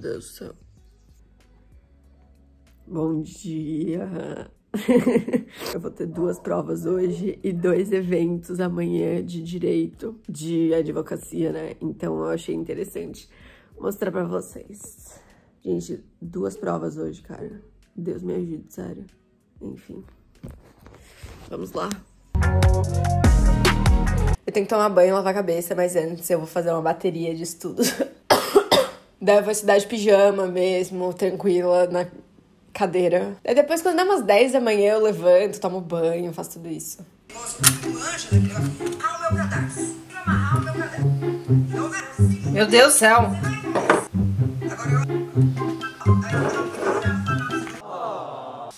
Deus do céu. Bom dia. eu vou ter duas provas hoje e dois eventos amanhã de direito, de advocacia, né? Então eu achei interessante mostrar pra vocês. Gente, duas provas hoje, cara. Deus me ajude, sério. Enfim. Vamos lá. Eu tenho que tomar banho e lavar a cabeça, mas antes eu vou fazer uma bateria de estudos. Daí eu vou estudar de pijama mesmo, tranquila, na cadeira. Daí depois, quando dá umas 10 da manhã, eu levanto, tomo banho, faço tudo isso. Meu Deus do céu!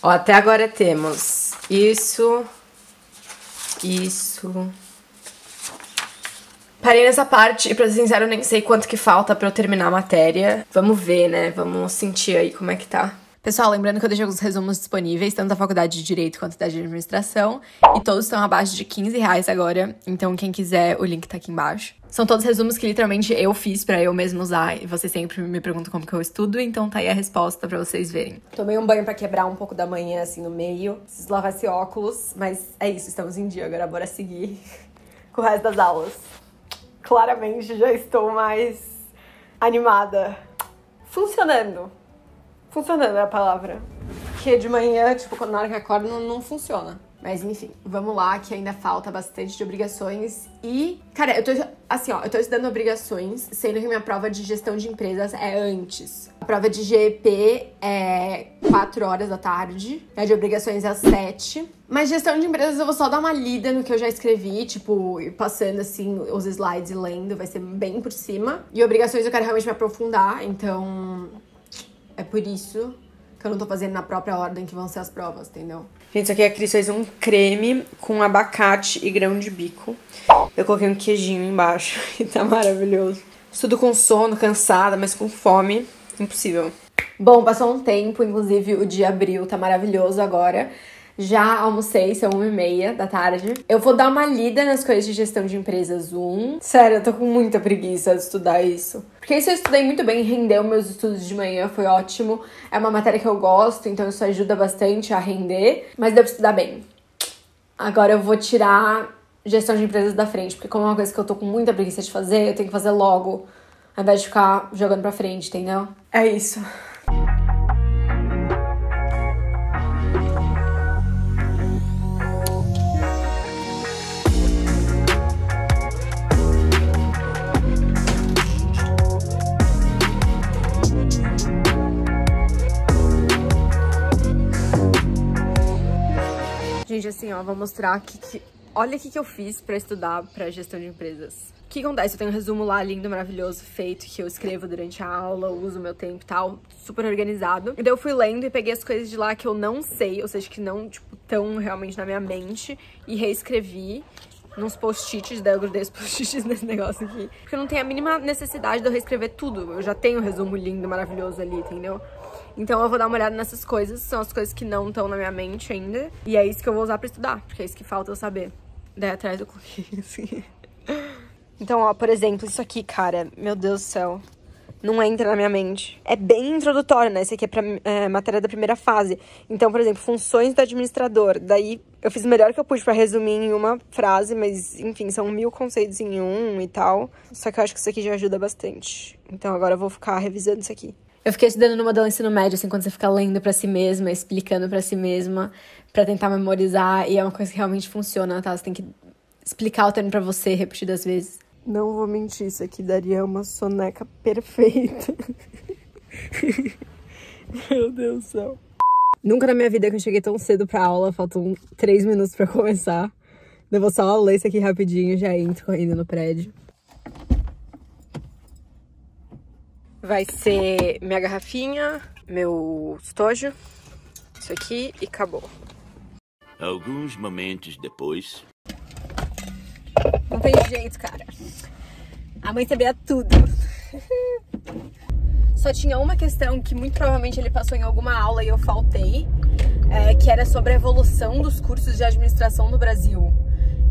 Ó, até agora temos isso, isso. Parei nessa parte e, pra ser sincero, eu nem sei quanto que falta pra eu terminar a matéria. Vamos ver, né? Vamos sentir aí como é que tá. Pessoal, lembrando que eu deixei alguns resumos disponíveis, tanto da faculdade de Direito quanto da de Administração, e todos estão abaixo de 15 reais agora, então quem quiser, o link tá aqui embaixo. São todos resumos que literalmente eu fiz para eu mesmo usar, e vocês sempre me perguntam como que eu estudo, então tá aí a resposta para vocês verem. Tomei um banho para quebrar um pouco da manhã, assim, no meio, preciso lavar esse óculos, mas é isso, estamos em dia, agora bora seguir com o resto das aulas. Claramente já estou mais animada. Funcionando funcionando é a palavra. Porque de manhã, tipo, na hora que acorda, não, não funciona. Mas enfim, vamos lá, que ainda falta bastante de obrigações. E, cara, eu tô assim, ó, eu tô estudando obrigações, sendo que minha prova de gestão de empresas é antes. A prova de GEP é 4 horas da tarde, a de obrigações é às 7. Mas gestão de empresas eu vou só dar uma lida no que eu já escrevi, tipo, passando assim os slides e lendo, vai ser bem por cima. E obrigações eu quero realmente me aprofundar, então é por isso que eu não tô fazendo na própria ordem que vão ser as provas, entendeu? Gente, isso aqui a Cris fez um creme com abacate e grão de bico. Eu coloquei um queijinho embaixo e tá maravilhoso. Tudo com sono, cansada, mas com fome. Impossível. Bom, passou um tempo, inclusive o dia abril tá maravilhoso agora. Já almocei, são uma e meia da tarde. Eu vou dar uma lida nas coisas de gestão de empresas 1. Sério, eu tô com muita preguiça de estudar isso. Porque isso eu estudei muito bem, rendeu meus estudos de manhã, foi ótimo. É uma matéria que eu gosto, então isso ajuda bastante a render. Mas deu pra estudar bem. Agora eu vou tirar gestão de empresas da frente, porque como é uma coisa que eu tô com muita preguiça de fazer, eu tenho que fazer logo, ao invés de ficar jogando pra frente, entendeu? É isso. Gente, assim, ó, vou mostrar aqui que... Olha o que eu fiz pra estudar pra gestão de empresas. O que acontece? Eu tenho um resumo lá lindo, maravilhoso, feito, que eu escrevo durante a aula, uso meu tempo e tal, super organizado. E eu fui lendo e peguei as coisas de lá que eu não sei, ou seja, que não, tipo, tão realmente na minha mente, e reescrevi nos post-its, daí eu grudei os post-its nesse negócio aqui. Porque não tem a mínima necessidade de eu reescrever tudo. Eu já tenho um resumo lindo, maravilhoso ali, entendeu? Então eu vou dar uma olhada nessas coisas, são as coisas que não estão na minha mente ainda. E é isso que eu vou usar pra estudar, porque é isso que falta eu saber. Daí atrás eu coloquei assim. Então, ó, por exemplo, isso aqui, cara, meu Deus do céu. Não entra na minha mente. É bem introdutório, né? Esse aqui é pra é, matéria da primeira fase. Então, por exemplo, funções do administrador. Daí eu fiz o melhor que eu pude para resumir em uma frase, mas enfim, são mil conceitos em um e tal. Só que eu acho que isso aqui já ajuda bastante. Então agora eu vou ficar revisando isso aqui. Eu fiquei estudando no modelo ensino médio, assim, quando você fica lendo para si mesma, explicando para si mesma, para tentar memorizar, e é uma coisa que realmente funciona, tá? Você tem que explicar o termo para você repetidas vezes. Não vou mentir, isso aqui daria uma soneca perfeita. Meu Deus do céu. Nunca na minha vida que eu cheguei tão cedo pra aula, faltam três minutos para começar. Eu vou só ler isso aqui rapidinho, já entro correndo no prédio. Vai ser minha garrafinha, meu estojo, isso aqui e acabou. Alguns momentos depois. Não tem jeito, cara. A mãe sabia tudo. Só tinha uma questão que muito provavelmente ele passou em alguma aula e eu faltei, é, que era sobre a evolução dos cursos de administração no Brasil.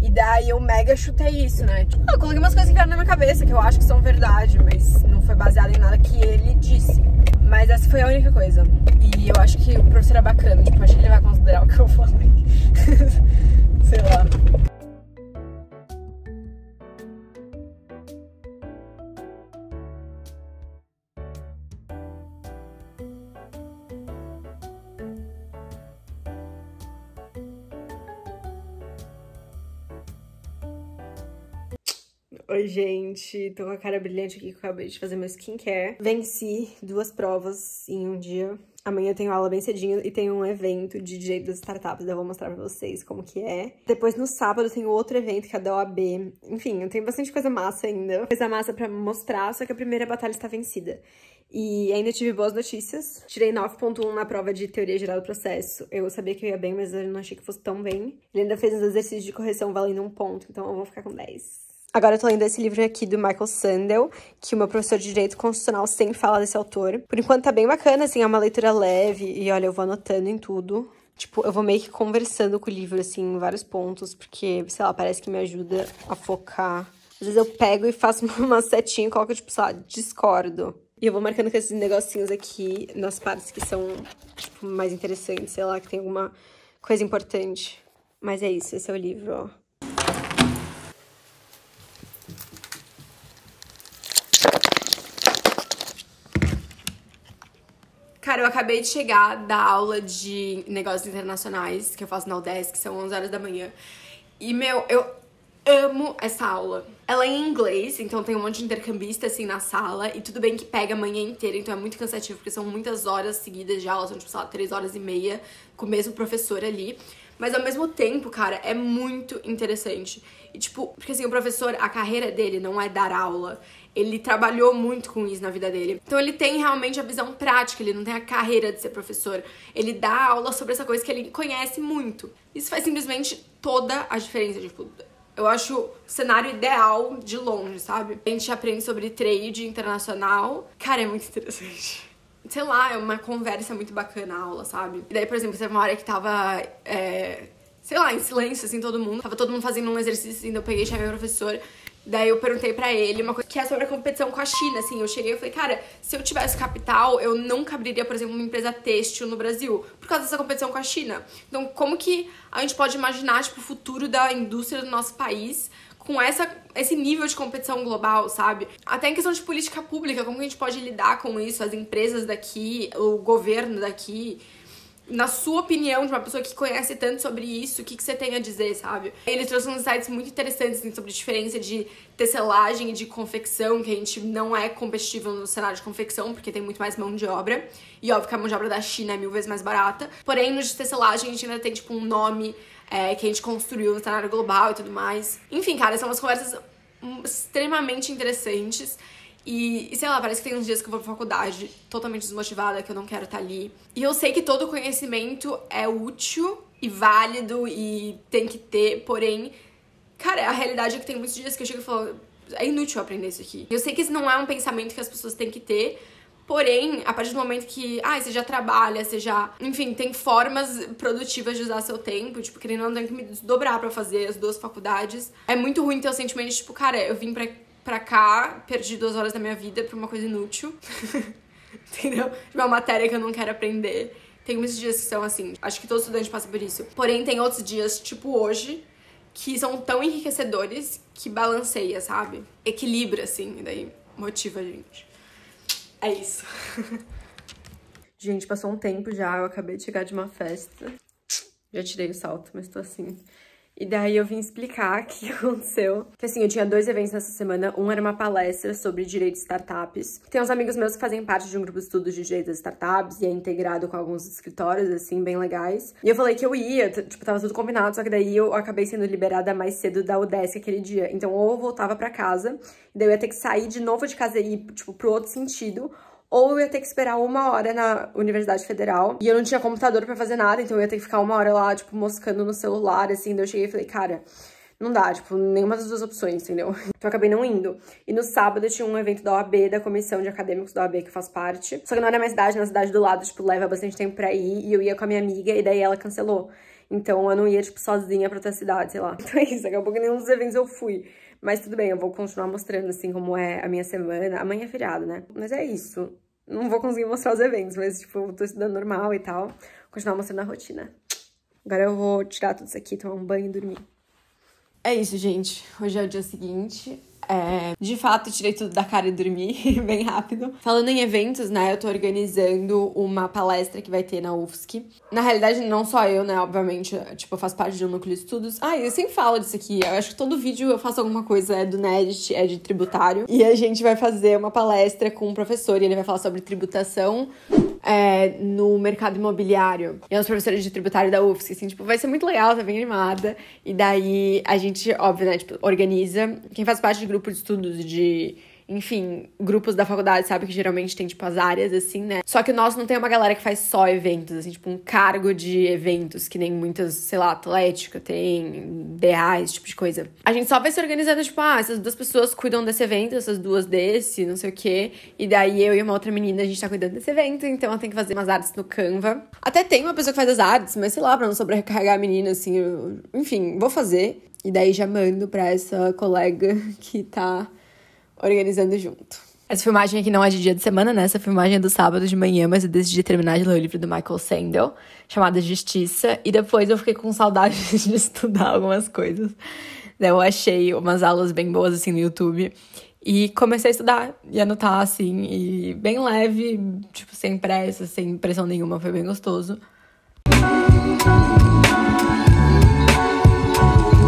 E daí eu mega chutei isso, né? Tipo, eu coloquei umas coisas que vieram na minha cabeça, que eu acho que são verdade, mas não foi baseado em nada que ele disse. Mas essa foi a única coisa. E eu acho que o professor é bacana, tipo, acho que ele vai considerar o que eu falei. Sei lá. Oi, gente. Tô com a cara brilhante aqui que eu acabei de fazer meu skincare. Venci duas provas em um dia. Amanhã eu tenho aula bem cedinho e tem um evento de direito das startups. Eu vou mostrar pra vocês como que é. Depois, no sábado, tem outro evento que é da OAB. Enfim, eu tenho bastante coisa massa ainda. Coisa massa pra mostrar, só que a primeira batalha está vencida. E ainda tive boas notícias. Tirei 9.1 na prova de teoria geral do processo. Eu sabia que eu ia bem, mas eu não achei que fosse tão bem. Ele ainda fez uns exercícios de correção valendo um ponto, então eu vou ficar com 10. Agora eu tô lendo esse livro aqui do Michael Sandel, que o meu professor de Direito Constitucional sempre fala desse autor. Por enquanto tá bem bacana, assim, é uma leitura leve e olha, eu vou anotando em tudo. Tipo, eu vou meio que conversando com o livro, assim, em vários pontos, porque, sei lá, parece que me ajuda a focar. Às vezes eu pego e faço uma setinha e coloco, tipo, sei lá, discordo. E eu vou marcando com esses negocinhos aqui nas partes que são, tipo, mais interessantes, sei lá, que tem alguma coisa importante. Mas é isso, esse é o livro, ó. Cara, eu acabei de chegar da aula de negócios internacionais que eu faço na que são 11 horas da manhã. E, meu, eu amo essa aula. Ela é em inglês, então tem um monte de intercambista assim na sala. E tudo bem que pega a manhã inteira, então é muito cansativo, porque são muitas horas seguidas de aula, são tipo, sei lá, 3 horas e meia com o mesmo professor ali. Mas ao mesmo tempo, cara, é muito interessante. E tipo, porque assim, o professor, a carreira dele não é dar aula. Ele trabalhou muito com isso na vida dele. Então ele tem realmente a visão prática, ele não tem a carreira de ser professor. Ele dá aula sobre essa coisa que ele conhece muito. Isso faz simplesmente toda a diferença, tipo, eu acho o cenário ideal de longe, sabe? A gente aprende sobre trade internacional. Cara, é muito interessante. Sei lá, é uma conversa muito bacana a aula, sabe? E daí, por exemplo, teve uma hora que tava. É, sei lá, em silêncio, assim, todo mundo. Tava todo mundo fazendo um exercício, assim, eu peguei e chamei o professor. Daí eu perguntei pra ele uma coisa que é sobre a competição com a China, assim. Eu cheguei e falei, cara, se eu tivesse capital, eu nunca abriria, por exemplo, uma empresa têxtil no Brasil, por causa dessa competição com a China. Então, como que a gente pode imaginar, tipo, o futuro da indústria do nosso país com essa, esse nível de competição global, sabe? Até em questão de política pública, como que a gente pode lidar com isso, as empresas daqui, o governo daqui na sua opinião, de uma pessoa que conhece tanto sobre isso, o que, que você tem a dizer, sabe? Ele trouxe uns insights muito interessantes assim, sobre a diferença de tecelagem e de confecção, que a gente não é competitivo no cenário de confecção, porque tem muito mais mão de obra. E óbvio que a mão de obra da China é mil vezes mais barata. Porém, no de tecelagem, a gente ainda tem, tipo, um nome é, que a gente construiu no cenário global e tudo mais. Enfim, cara, são umas conversas extremamente interessantes. E, sei lá, parece que tem uns dias que eu vou pra faculdade totalmente desmotivada, que eu não quero estar tá ali. E eu sei que todo conhecimento é útil e válido e tem que ter, porém, cara, a realidade é que tem muitos dias que eu chego e falo, é inútil aprender isso aqui. Eu sei que esse não é um pensamento que as pessoas têm que ter, Porém, a partir do momento que, ah, você já trabalha, você já, enfim, tem formas produtivas de usar seu tempo, tipo, querendo não, tem que me dobrar para fazer as duas faculdades. É muito ruim ter o sentimento de, tipo, cara, eu vim pra pra cá, perdi duas horas da minha vida pra uma coisa inútil. Entendeu? De uma matéria que eu não quero aprender. Tem muitos dias que são assim, acho que todo estudante passa por isso. Porém, tem outros dias, tipo hoje, que são tão enriquecedores que balanceia, sabe? Equilibra, assim, e daí motiva a gente. É isso. gente, passou um tempo já, eu acabei de chegar de uma festa. Já tirei o salto, mas tô assim, e daí eu vim explicar o que aconteceu. Que assim, eu tinha dois eventos nessa semana. Um era uma palestra sobre direito de startups. Tem uns amigos meus que fazem parte de um grupo de estudos de direito das startups e é integrado com alguns escritórios, assim, bem legais. E eu falei que eu ia, tipo, tava tudo combinado, só que daí eu acabei sendo liberada mais cedo da UDESC aquele dia. Então, ou eu voltava pra casa, e daí eu ia ter que sair de novo de casa e ir, tipo, pro outro sentido, ou eu ia ter que esperar uma hora na Universidade Federal. E eu não tinha computador pra fazer nada, então eu ia ter que ficar uma hora lá, tipo, moscando no celular, assim. Daí eu cheguei e falei, cara, não dá, tipo, nenhuma das duas opções, entendeu? Então eu acabei não indo. E no sábado tinha um evento da OAB, da comissão de acadêmicos da OAB que faz parte. Só que não era na minha cidade, na cidade do lado, tipo, leva bastante tempo pra ir. E eu ia com a minha amiga, e daí ela cancelou. Então eu não ia, tipo, sozinha pra outra cidade, sei lá. Então é isso, acabou que nenhum dos eventos eu fui. Mas tudo bem, eu vou continuar mostrando, assim, como é a minha semana. Amanhã é feriado, né? Mas é isso. Não vou conseguir mostrar os eventos, mas, tipo, tô estudando normal e tal. Vou continuar mostrando a rotina. Agora eu vou tirar tudo isso aqui, tomar um banho e dormir. É isso, gente. Hoje é o dia seguinte. É, de fato, tirei tudo da cara e dormi bem rápido. Falando em eventos, né? Eu tô organizando uma palestra que vai ter na UFSC. Na realidade, não só eu, né? Obviamente, tipo, eu faço parte de um núcleo de estudos. Ah, eu sempre falo disso aqui. Eu acho que todo vídeo eu faço alguma coisa é do NEDIT, é de tributário. E a gente vai fazer uma palestra com um professor e ele vai falar sobre tributação é, no mercado imobiliário. E é os professores de tributário da UFSC, assim, tipo, vai ser muito legal, tá bem animada. E daí a gente, óbvio, né, tipo, organiza. Quem faz parte de grupo de estudos de enfim, grupos da faculdade, sabe? Que geralmente tem, tipo, as áreas, assim, né? Só que o nosso não tem uma galera que faz só eventos, assim, tipo, um cargo de eventos, que nem muitas, sei lá, Atlética tem, DA, esse tipo de coisa. A gente só vai se organizando, tipo, ah, essas duas pessoas cuidam desse evento, essas duas desse, não sei o quê. E daí eu e uma outra menina, a gente tá cuidando desse evento, então ela tem que fazer umas artes no Canva. Até tem uma pessoa que faz as artes, mas sei lá, pra não sobrecarregar a menina, assim, eu... enfim, vou fazer. E daí já mando pra essa colega que tá organizando junto. Essa filmagem aqui não é de dia de semana, né? Essa filmagem é do sábado de manhã, mas eu decidi terminar de ler o livro do Michael Sandel, chamado Justiça, e depois eu fiquei com saudade de estudar algumas coisas. Eu achei umas aulas bem boas assim no YouTube e comecei a estudar e anotar assim, e bem leve, tipo, sem pressa, sem pressão nenhuma, foi bem gostoso.